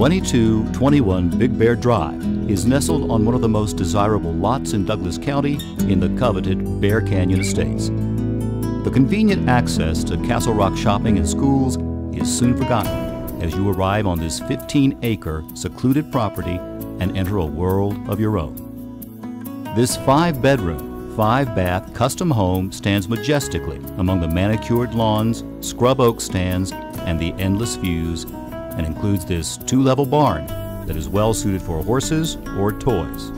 2221 Big Bear Drive is nestled on one of the most desirable lots in Douglas County in the coveted Bear Canyon Estates. The convenient access to Castle Rock shopping and schools is soon forgotten as you arrive on this 15 acre secluded property and enter a world of your own. This five bedroom, five bath custom home stands majestically among the manicured lawns, scrub oak stands, and the endless views and includes this two level barn that is well suited for horses or toys.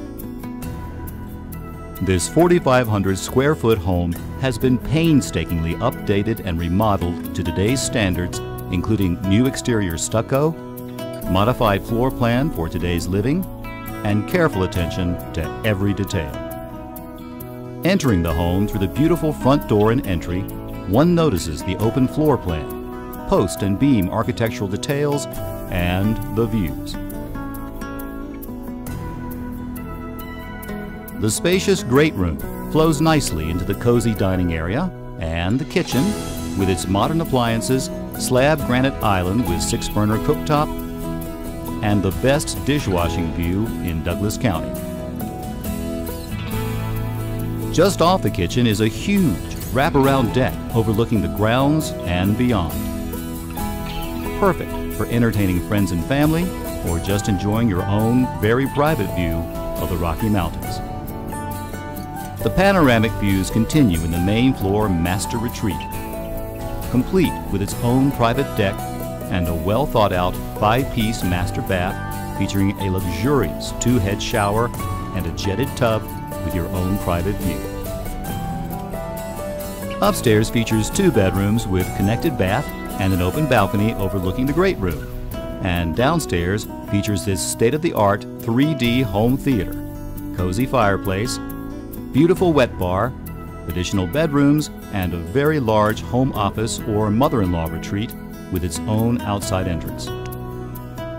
This 4,500 square foot home has been painstakingly updated and remodeled to today's standards, including new exterior stucco, modified floor plan for today's living, and careful attention to every detail. Entering the home through the beautiful front door and entry, one notices the open floor plan, post and beam architectural details, and the views. The spacious great room flows nicely into the cozy dining area and the kitchen with its modern appliances, slab granite island with six burner cooktop, and the best dishwashing view in Douglas County. Just off the kitchen is a huge wraparound deck overlooking the grounds and beyond perfect for entertaining friends and family or just enjoying your own very private view of the Rocky Mountains. The panoramic views continue in the main floor master retreat, complete with its own private deck and a well thought out five piece master bath featuring a luxurious two head shower and a jetted tub with your own private view. Upstairs features two bedrooms with connected bath and an open balcony overlooking the great room. And downstairs features this state of the art 3D home theater, cozy fireplace, beautiful wet bar, additional bedrooms, and a very large home office or mother in law retreat with its own outside entrance.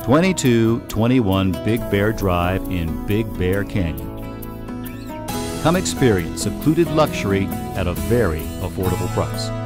2221 Big Bear Drive in Big Bear Canyon. Come experience secluded luxury at a very affordable price.